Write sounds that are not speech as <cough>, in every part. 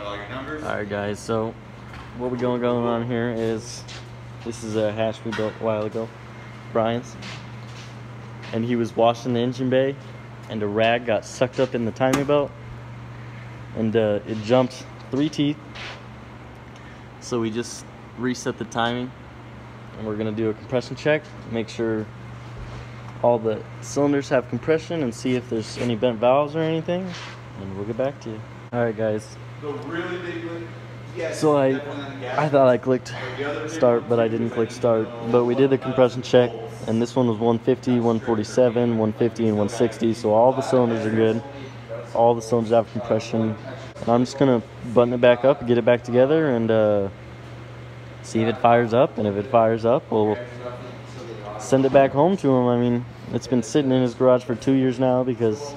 Numbers. All right, guys. So, what we going going on here is, this is a hatch we built a while ago, Brian's, and he was washing the engine bay, and a rag got sucked up in the timing belt, and uh, it jumped three teeth. So we just reset the timing, and we're gonna do a compression check, make sure all the cylinders have compression, and see if there's any bent valves or anything, and we'll get back to you. All right, guys. The really big one. Yes. So I, definitely on the gas. I thought I clicked The other big start, but I didn't click start. But we did the the compression check, and this one was 150, 147, 150, and 160. So all the cylinders are good. All the cylinders have compression. And I'm just gonna button it back up, get it back together, and uh, see if it fires up. And if it fires up, we'll send it back home to him. I mean, it's been sitting in his garage for two years now because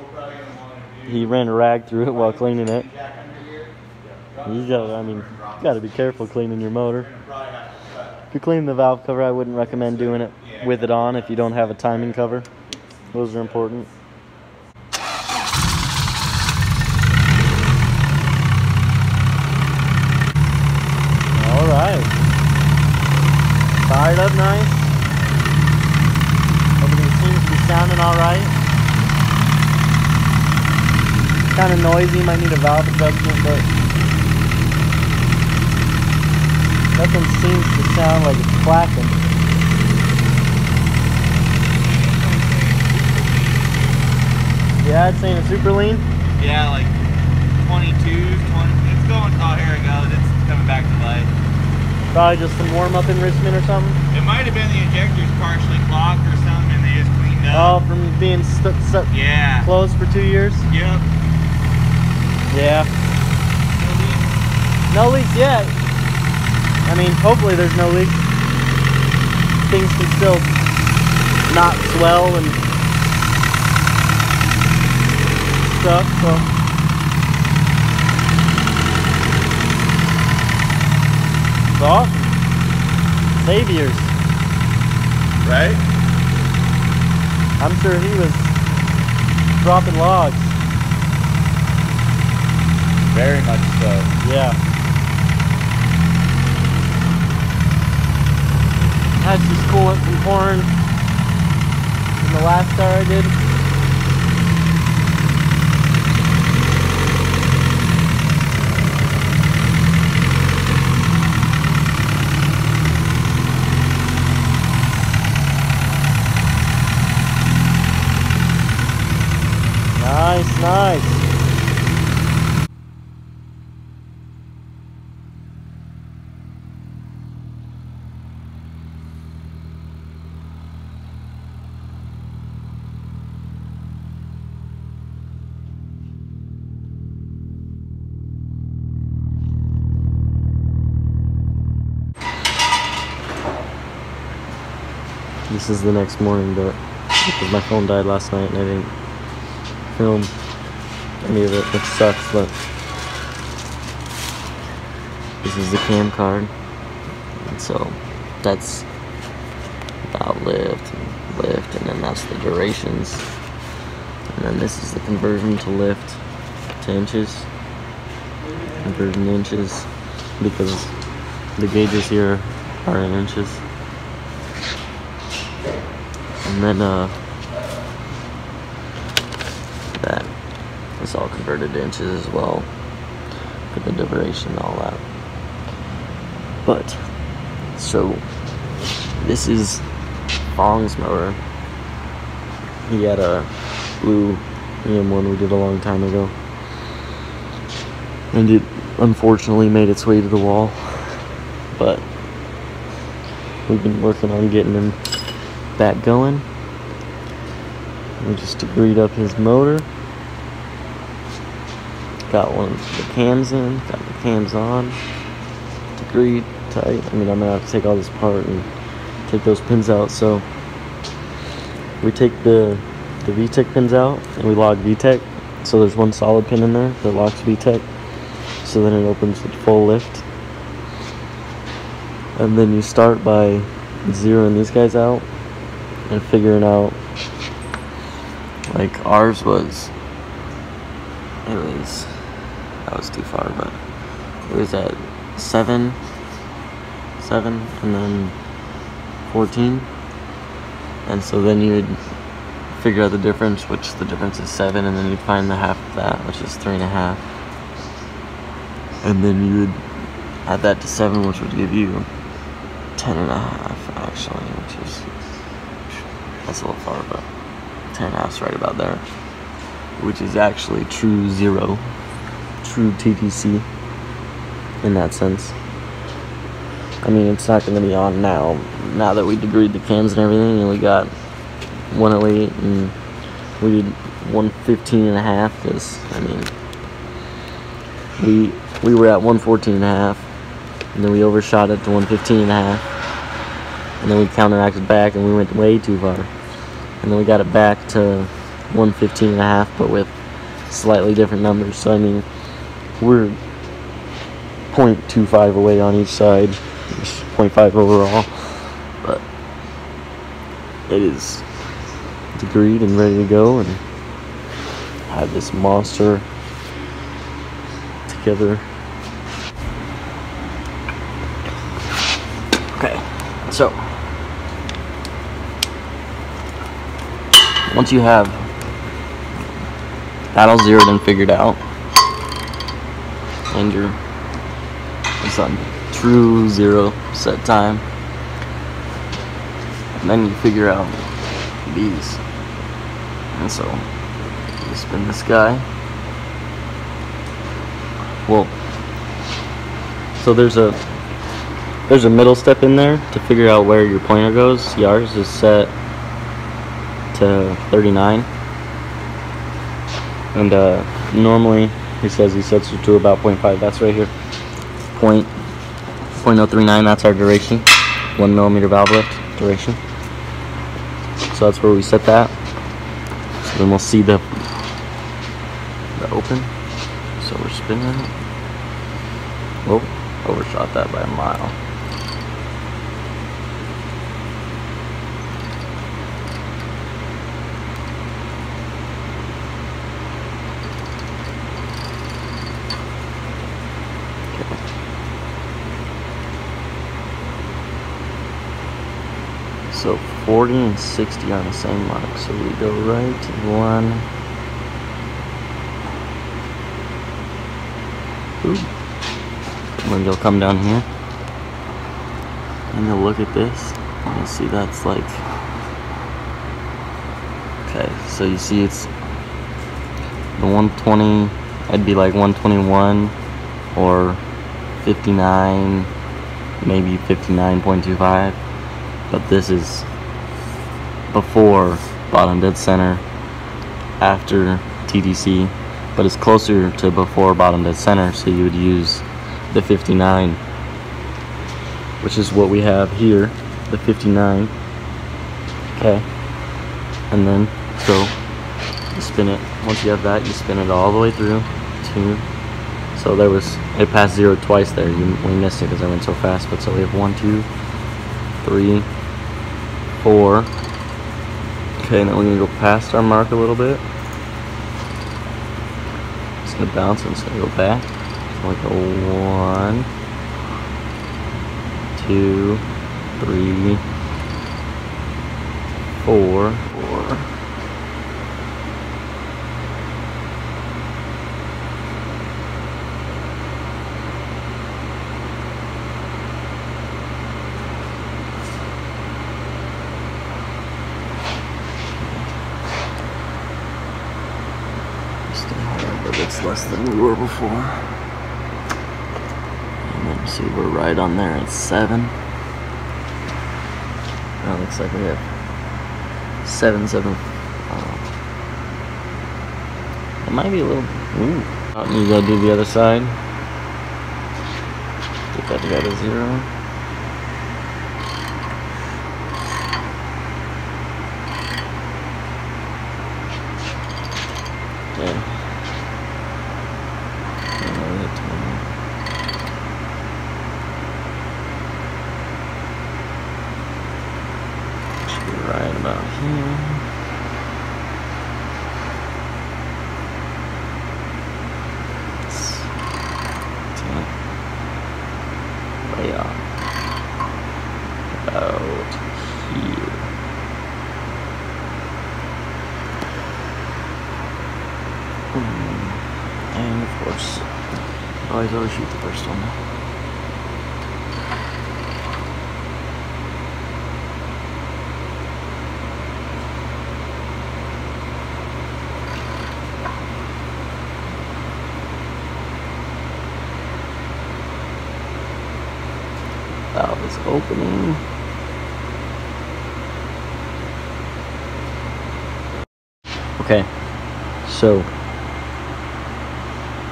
he ran a rag through it while cleaning it. You gotta, I mean, you gotta be careful cleaning your motor. If you clean the valve cover, I wouldn't recommend doing it with it on if you don't have a timing cover. Those are important. All right. Fired up nice. Everything seems to be sounding all right. Kind of noisy, might need a valve adjustment, but nothing seems to sound like it's clacking. Yeah, it's saying a super lean. Yeah, like 22, 20. It's going. Oh, here it goes. It's coming back to life. Probably just some warm up enrichment or something. It might have been the injectors partially clogged or something, and they just cleaned up. Oh, from being stu stu yeah. closed for two years. Yep. Yeah. No leaks yet. I mean, hopefully there's no leaks. Things can still not swell and stuff, so. It's awesome. Saviors. Right. I'm sure he was dropping logs. Very much so. Yeah. Had some coolant from corn in the last car I did. Nice, nice. This is the next morning, but because my phone died last night and I didn't film any of it, which sucks, but this is the cam card. And so that's about lift and lift, and then that's the durations. And then this is the conversion to lift to inches. Conversion inches because the gauges here are in inches. And then uh that is all converted to inches as well for the duration and all that. But so this is Phong's motor. He had a blue EM1 we did a long time ago. And it unfortunately made its way to the wall. But we've been working on getting him back going. We just degreed up his motor. Got one of the cams in, got the cams on. Agreed tight. I mean, I'm gonna have to take all this apart and take those pins out. So we take the the VTEC pins out and we log VTEC. So there's one solid pin in there that locks VTEC. So then it opens with full lift. And then you start by zeroing these guys out and figuring out like ours was it was that was too far but it was at seven, seven, and then fourteen. And so then you would figure out the difference, which the difference is seven, and then you'd find the half of that, which is three and a half. And then you would add that to seven, which would give you ten and a half, actually, which is that's a little far, but ten and a half's right about there, which is actually true zero, true TDC in that sense. I mean, it's not going to be on now. Now that we degreed the cams and everything, and we got 108 and we did 115 and a half because, I mean, we we were at 114 and a half, and then we overshot it to 115 and a half, and then we counteracted back and we went way too far, and then we got it back to 115 and a half, but with slightly different numbers. So I mean, we're 0.25 away on each side, 0.5 overall, but it is degreed and ready to go, and have this monster together. Okay, so once you have that all zeroed and figured out, and you're it's on true zero set time, and then you figure out these, and so you spin this guy. Well, so there's a there's a middle step in there to figure out where your pointer goes. Yours is set to 39, and uh, normally he says he sets it to about 0.5. That's right here, point 0.039. That's our duration, one millimeter valve lift duration. So that's where we set that. So then we'll see the the open. So we're spinning it. Whoa, overshot that by a mile. So 40 and 60 on the same mark. So we go right one. Then you'll come down here. And you'll look at this. And you'll see that's like. Okay, so you see it's the 120. I'd be like 121 or 59, maybe 59.25 but this is before bottom dead center after TDC but it's closer to before bottom dead center so you would use the 59 which is what we have here the 59 okay. And then so you spin it. Once you have that you spin it all the way through two so there was it passed zero twice there. You we missed it because I went so fast but so we have one two three four. Okay, now we're gonna go past our mark a little bit. It's gonna bounce and it's gonna go back. So like a one, two, three, four, were before. And then see, we're right on there at 7. That looks like we have 7, 7. Oh. It might be a little... Ooh. You gotta do the other side. Get that guy to 0. right about here. Way up about here. Hmm. And of course, oh, opening. Okay, so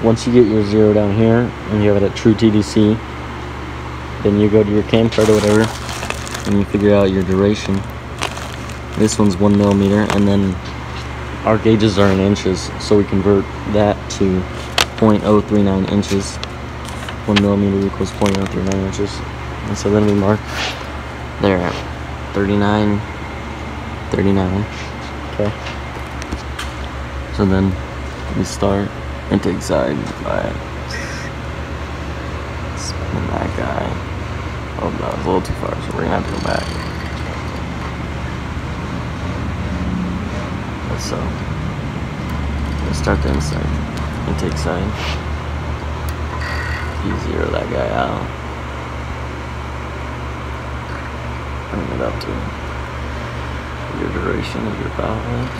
once you get your zero down here and you have it at true TDC, then you go to your cam chart or whatever and you figure out your duration. This one's one millimeter and then our gauges are in inches, so we convert that to 0.039 inches. One millimeter equals 0.039 inches. And so then we mark there at 39, 39. Okay. So then we start intake side by spinning that guy. Oh, that was a little too far, so we're gonna have to go back. So let's start the inside. Intake side. You zero that guy out. Bring it up to your duration of your valve length.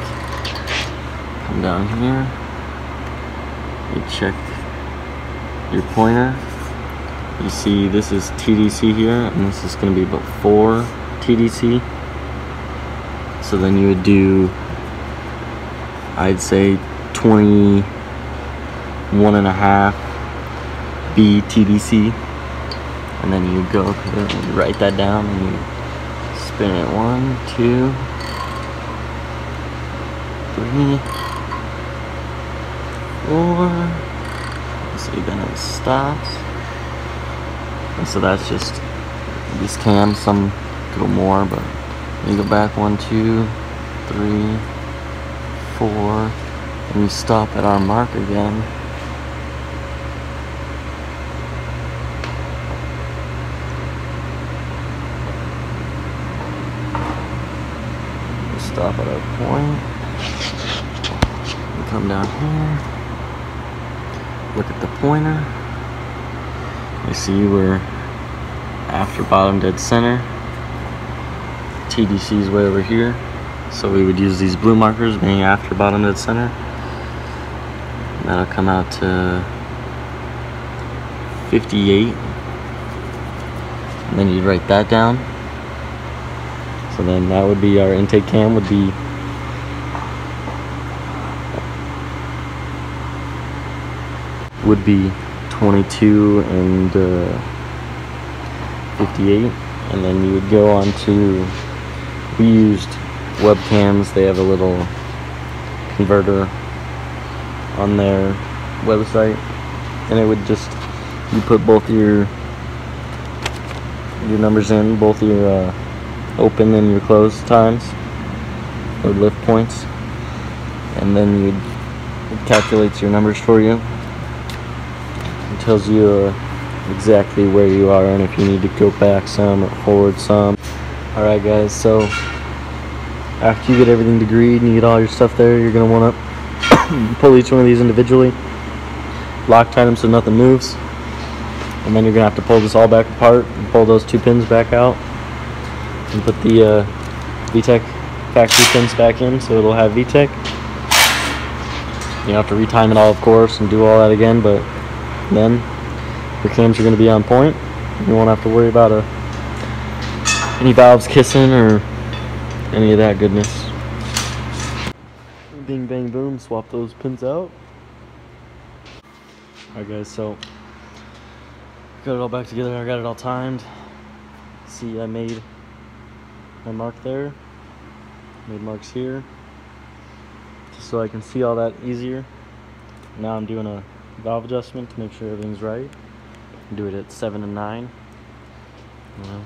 Come down here. You check your pointer. You see this is TDC here, and this is going to be about 4 TDC. So then you would do, I'd say 21 and a half B TDC. And then you go and write that down and you spin it one, two, three, four. See, then it stops. And so that's just these cams. Some go more, but you go back one, two, three, four, and you stop at our mark again. You stop at our point. You come down here. Look at the pointer. You see we're after bottom dead center. TDC is way over here. So we would use these blue markers being after bottom dead center. That'll come out to 58. And then you'd write that down. So then that would be our intake cam would be would be 22 and uh, 58 and then you would go on to we used Web Cams. They have a little converter on their website. And it would just you put both your your numbers in both your uh, open and your close times or lift points and then you'd it calculates your numbers for you. It tells you uh, exactly where you are and if you need to go back some or forward some. All right guys so after you get everything degreed and you get all your stuff there you're going to want to <coughs> pull each one of these individually. Loctite them so nothing moves. And then you're going to have to pull this all back apart and pull those two pins back out and put the uh, VTEC factory pins back in so it'll have VTEC you have to retime it all of course and do all that again but then your cams are going to be on point. You won't have to worry about a, any valves kissing or any of that goodness. Bing bang boom swap those pins out. Alright guys so got it all back together I got it all timed. See I made my mark there. Made marks here. Just so I can see all that easier. Now I'm doing a valve adjustment to make sure everything's right. Do it at 7 and 9 you know.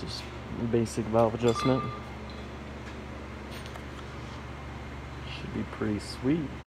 Just basic valve adjustment. Should be pretty sweet